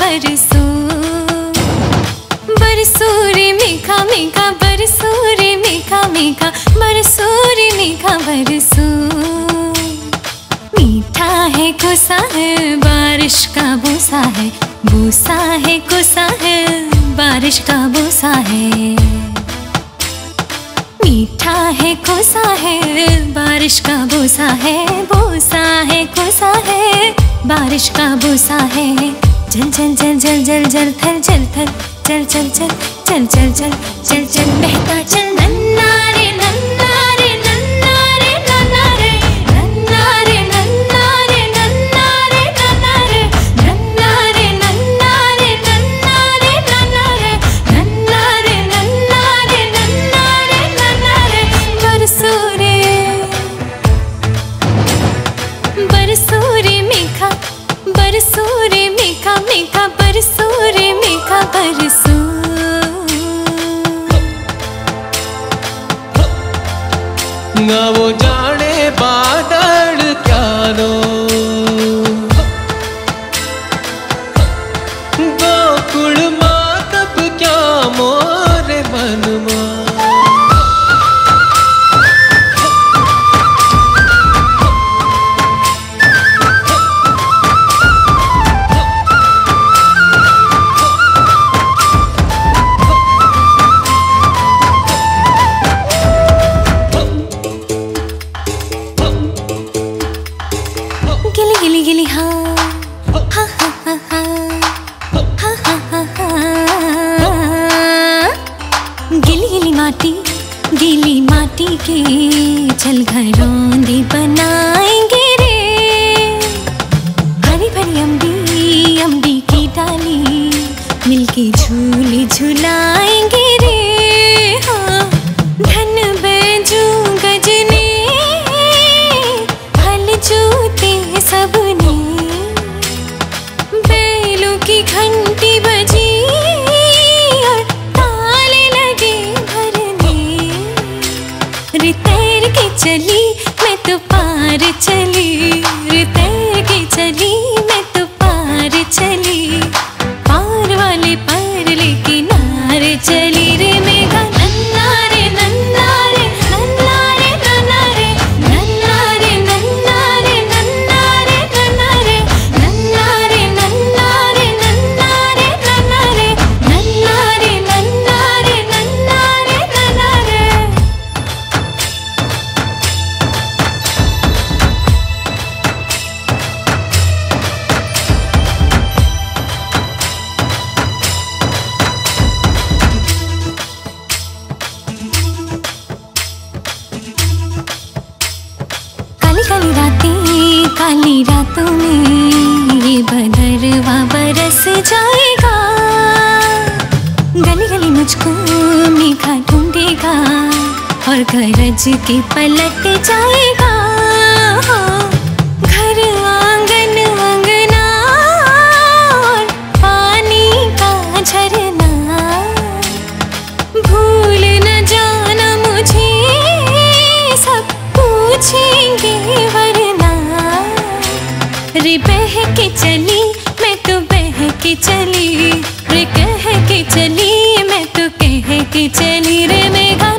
बरसो बरसो रे मीठा मीठा बरसो रे मीठा मीठा बरसो रे मीठा बरसो मीठा है, कोसा है, बारिश का बोसा है। बोसा है, कोसा है, बारिश का बोसा है। मीठा है, कोसा है, बारिश का बोसा है। बोसा है, कोसा है बारिश का भूसा है चल चल चल चल चल चल थल चल थल चल चल चल चल चल चल चल चल बहता चल नन्ना गिली गिली हाँ। हाँ हाँ हाँ हाँ। गिली गिली माटी, गीली माटी के चल घरौंदे बनाएँगे रे। हरी भरी अम्बी अम्बी की डाली मिलके झूले झुलाएँगे रे। हाँ धन सबने। बैलों की घंटी बजी, और ताले लगे भरने। रे तैर के चली, मैं तो पार चली। रे के चली, मैं तो पार चली। पार वाले पार लेके नार चली। रातें रातों में ये बदरवा बरस जाएगा। गली गली मुझको मीठा ढूंढेगा और गरज के पलट जाएगा। बह के चली, मैं तो बह के चली। रे कह के चली, मैं तो कह के चली। रे मेघा